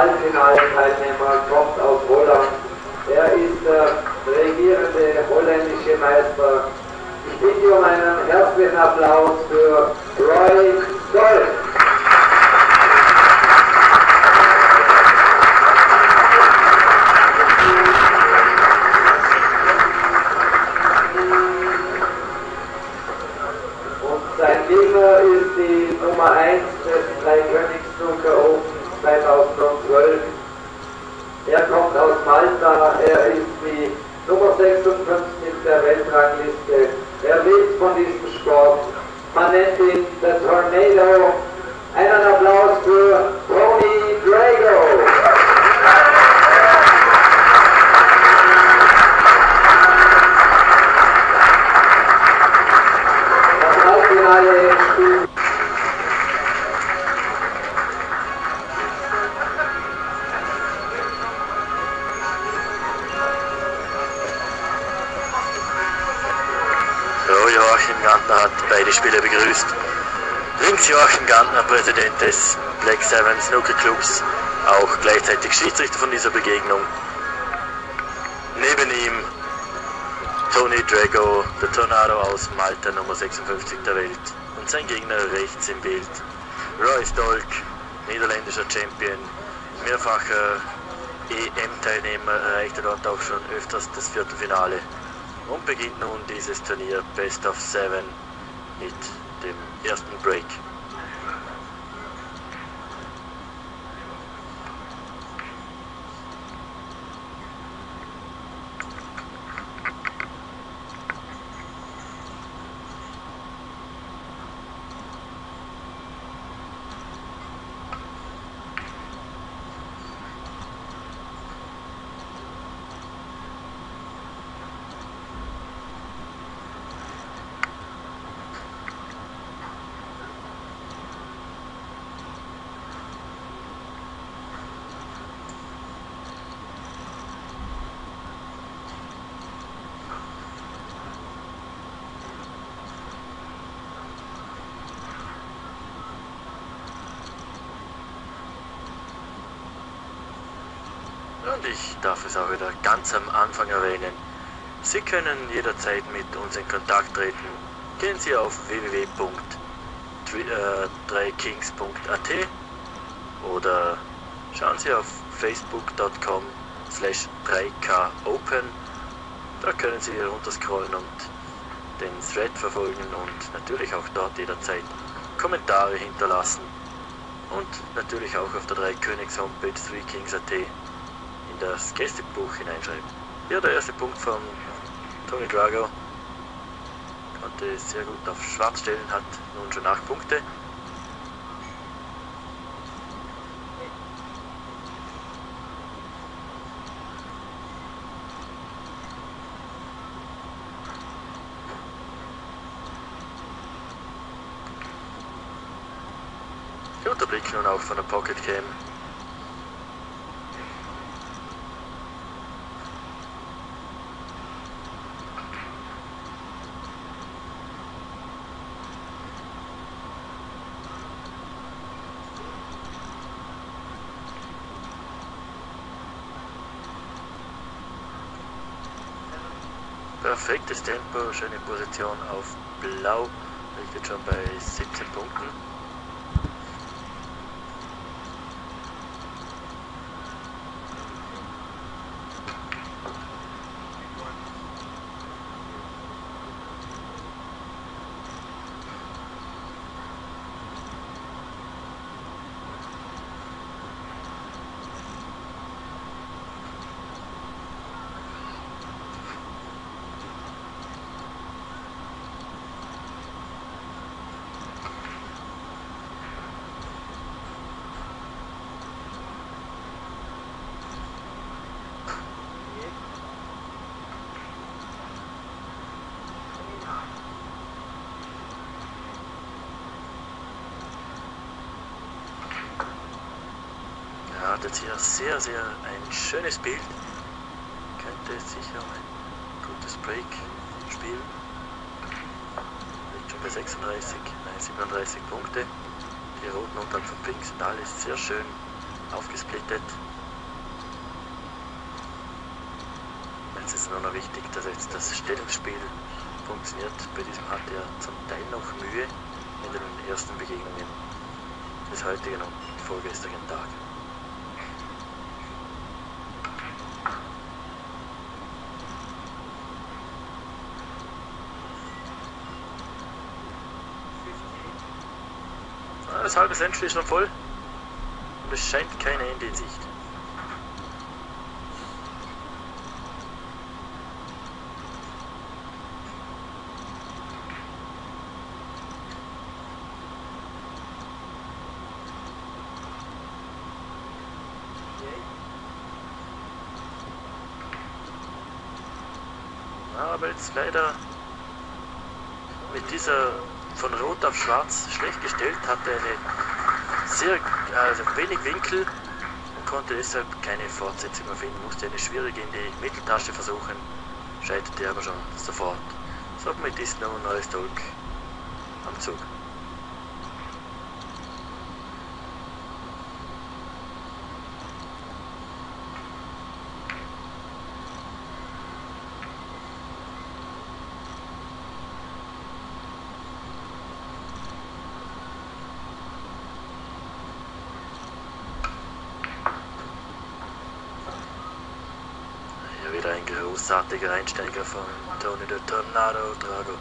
Halbfinale-Teilnehmer, kommt aus Holland. Er ist der regierende holländische Meister. Ich bitte um einen herzlichen Applaus für Roy Stoll. Und sein Gegner ist die Nummer 1 des Dreikönigs-Snooker Open 2012. Er kommt aus Malta, er ist die Nummer 56 der Weltrangliste. Er lebt von diesem Sport. Man nennt ihn der Tornado. Einen Applaus für Tony Drago. Das Halbfinale spielt So, Spieler begrüßt. Links Joachim Gantner, Präsident des Black Seven Snooker Clubs, auch gleichzeitig Schiedsrichter von dieser Begegnung. Neben ihm Tony Drago, der Tornado aus Malta, Nummer 56 der Welt. Und sein Gegner rechts im Bild, Roy Stolk, niederländischer Champion, mehrfacher EM-Teilnehmer, erreichte dort auch schon öfters das Viertelfinale. Und beginnt nun dieses Turnier Best of Seven mit dem ersten Break. Und ich darf es auch wieder ganz am Anfang erwähnen. Sie können jederzeit mit uns in Kontakt treten. Gehen Sie auf www.3kings.at oder schauen Sie auf facebook.com slash 3kopen. Da können Sie runterscrollen und den Thread verfolgen und natürlich auch dort jederzeit Kommentare hinterlassen. Und natürlich auch auf der 3 Königs Homepage 3kings.at in das Gästebuch hineinschreiben. Hier der erste Punkt von Tony Drago. Konnte sehr gut auf Schwarz stellen, hat nun schon 8 Punkte. Guter Blick nun auch von der Pocket Cam. Perfektes Tempo, schöne Position auf Blau, liegt jetzt schon bei 17 Punkten. Er hat jetzt hier sehr, sehr ein schönes Bild. Könnte sicher ein gutes Break spielen. Liegt schon bei 36, nein 37 Punkte. Die roten unterhalb von Pink sind alles sehr schön aufgesplittet. Jetzt ist nur noch wichtig, dass jetzt das Stellungsspiel funktioniert. Bei diesem hatte er zum Teil noch Mühe in den ersten Begegnungen des heutigen und vorgestrigen Tages. Das halbe Sendspiel ist schon voll und es scheint kein Ende in Sicht. Aber jetzt leider mit dieser von Rot auf Schwarz schlecht gestellt, hatte eine sehr also wenig Winkel und konnte deshalb keine Fortsetzung mehr finden, musste eine schwierige in die Mitteltasche versuchen, scheiterte aber schon sofort. Somit ist nun neues Dolk am Zug. wieder ein großartiger Einsteiger von Tony the Tornado Drago.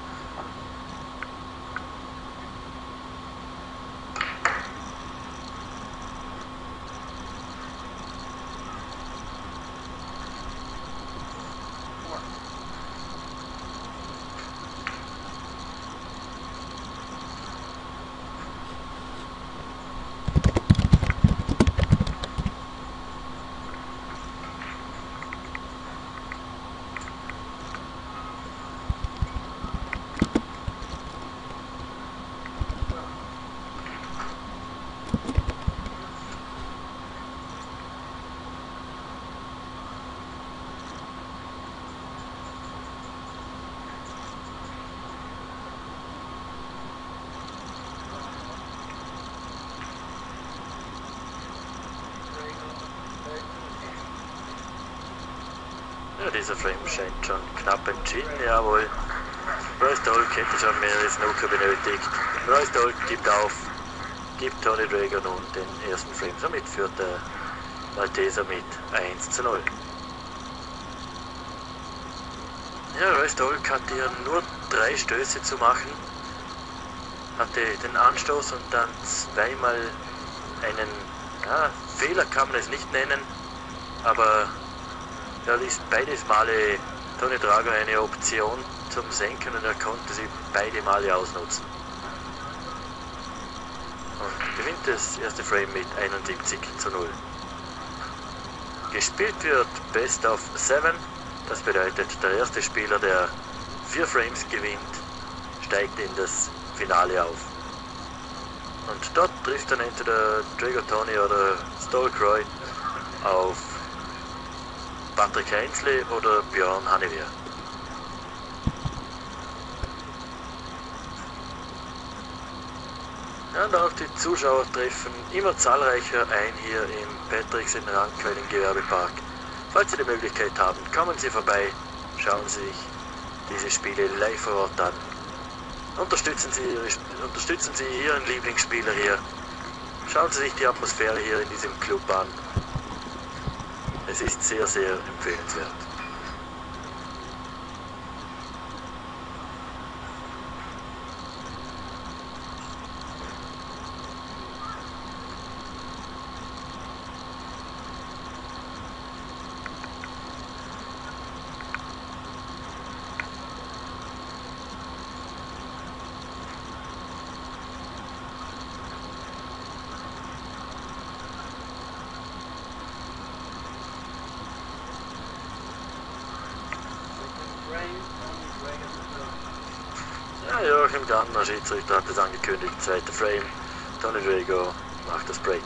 Dieser Frame scheint schon knapp entschieden, jawohl. Royce Dolk hätte schon mehrere Snooker benötigt. Royce Dolk gibt auf, gibt Tony Drago nun den ersten Frame. Somit führt der Malteser mit 1 zu 0. Ja, Royce Dolk hatte ja nur drei Stöße zu machen. Hatte den Anstoß und dann zweimal einen ja, Fehler kann man es nicht nennen, aber da ließ beides Male Tony Drago eine Option zum Senken und er konnte sie beide Male ausnutzen. Und gewinnt das erste Frame mit 71 zu 0. Gespielt wird Best of 7, das bedeutet der erste Spieler, der vier Frames gewinnt, steigt in das Finale auf. Und dort trifft dann entweder Drago Tony oder Stolkroy auf Patrick Heinzle oder Björn Hannewehr. Und auch die Zuschauer treffen immer zahlreicher ein hier im Patricks in Rangquellen Gewerbepark. Falls Sie die Möglichkeit haben, kommen Sie vorbei, schauen Sie sich diese Spiele live vor Ort an. Unterstützen Sie, unterstützen Sie Ihren Lieblingsspieler hier. Schauen Sie sich die Atmosphäre hier in diesem Club an. Es ist sehr, sehr empfehlenswert. Joachim Gantner, Schiedsrichter, hat es angekündigt. Zweiter Frame. Tony Drago macht das Break.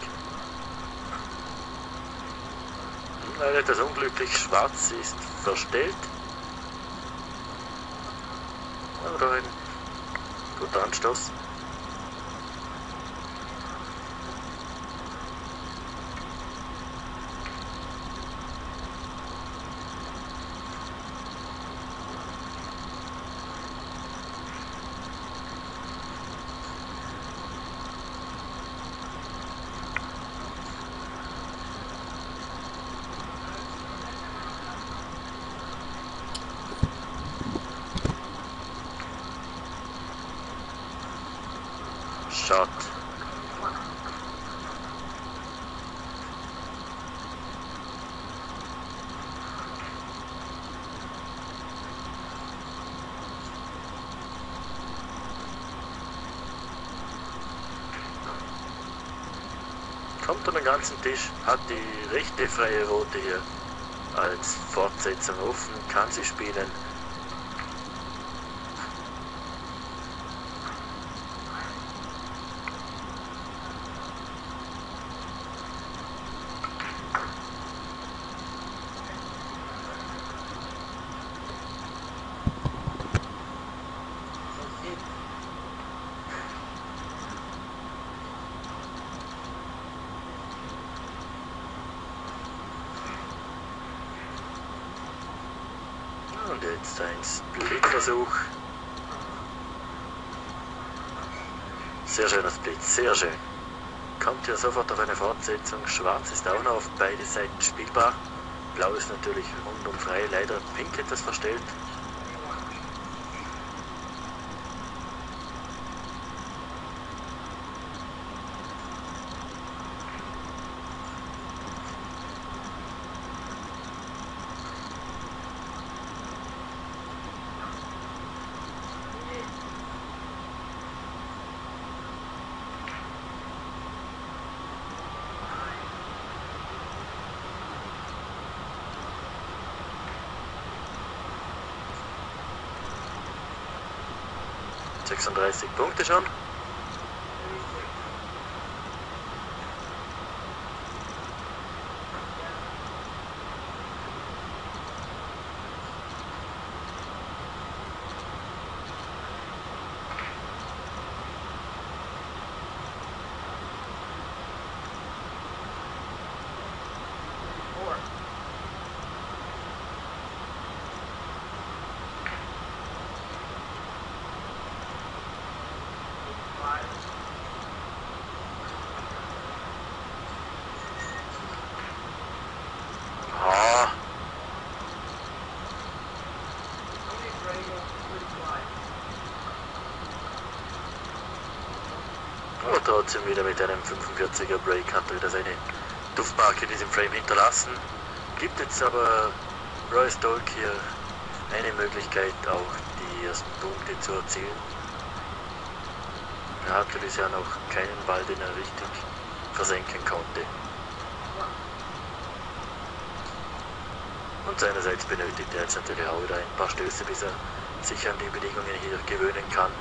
Leider etwas unglücklich. Schwarz ist verstellt. Aber ein guter Anstoß. Schade. Kommt an den ganzen Tisch, hat die rechte freie Rote hier als Fortsetzung offen, kann sie spielen. Jetzt ein Splitversuch. Sehr schöner Split, sehr schön. Kommt ja sofort auf eine Fortsetzung. Schwarz ist auch noch auf beide Seiten spielbar. Blau ist natürlich rundum frei, leider pink etwas verstellt. Sechsunddreißig Punkte schon. Ah, aber trotzdem wieder mit einem 45er Break hat er wieder seine Duftmarke in diesem Frame hinterlassen. Gibt jetzt aber Royce Dolk hier eine Möglichkeit, auch die ersten Punkte zu erzielen. Er hatte bisher noch keinen Ball, den er richtig versenken konnte. Und seinerseits benötigt er jetzt natürlich auch wieder ein paar Stöße, bis er sich an die Bedingungen hier gewöhnen kann.